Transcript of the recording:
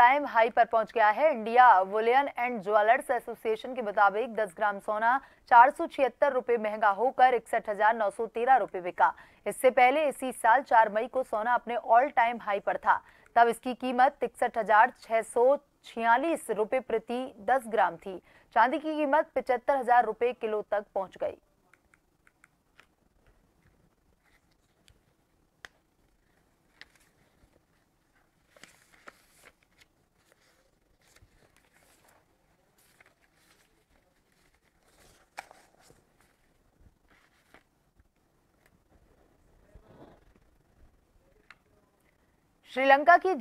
Time high पर पहुँच गया है। India bullion and jewellers association के मुताबिक 10 ग्राम सोना, चार सौ छिहत्तर रुपए महँगा होकर इकसठ रुपए बिका। इससे पहले इसी साल 4 मई को सोना अपने ऑल टाइम हाई पर था। तब इसकी कीमत इकसठ रुपए प्रति 10 ग्राम थी। चांदी की कीमत पिचहत्तर हज़ार रुपए किलो तक पहुँच गई। श्रीलंका की